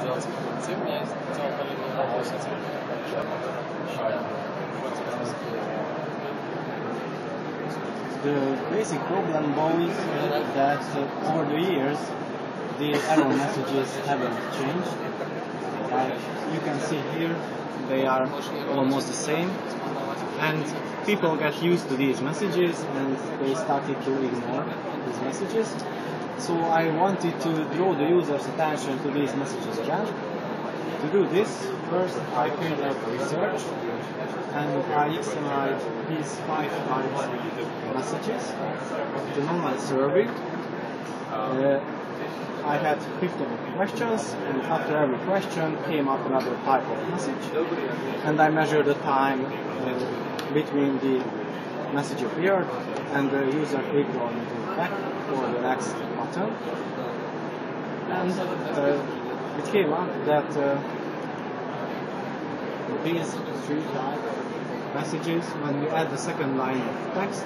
сделать эффективнее, сделать более работать. The basic problem was that uh, over the years the error messages haven't changed. Like you can see here, they are almost the same. And people got used to these messages and they started to ignore these messages. So I wanted to draw the user's attention to these messages again. To do this, first I carried out research and I examined these five types of messages. The normal survey. Uh, I had 15 questions and after every question came up another type of message and I measured the time uh, between the message appeared and the user clicked on the back or the next button. And uh, it came up that uh, these three messages when we add the second line of text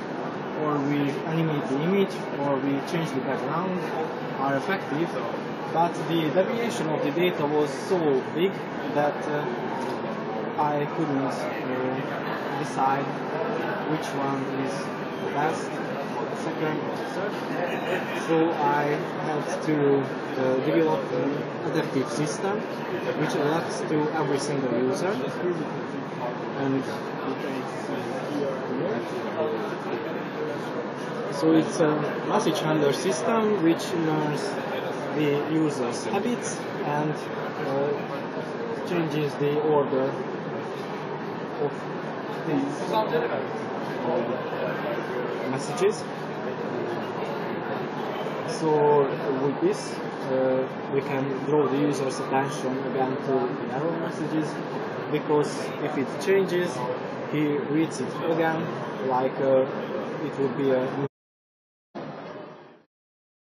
or we animate the image or we change the background are effective. But the deviation of the data was so big that uh, I couldn't uh, decide which one is the best second third. so I had to uh, develop an adaptive system which adapts to every single user and so it's a message handler system which learns the user's habits and uh, changes the order of uh, messages. So with this, uh, we can draw the user's attention again to the error messages because if it changes, he reads it again like uh, it would be a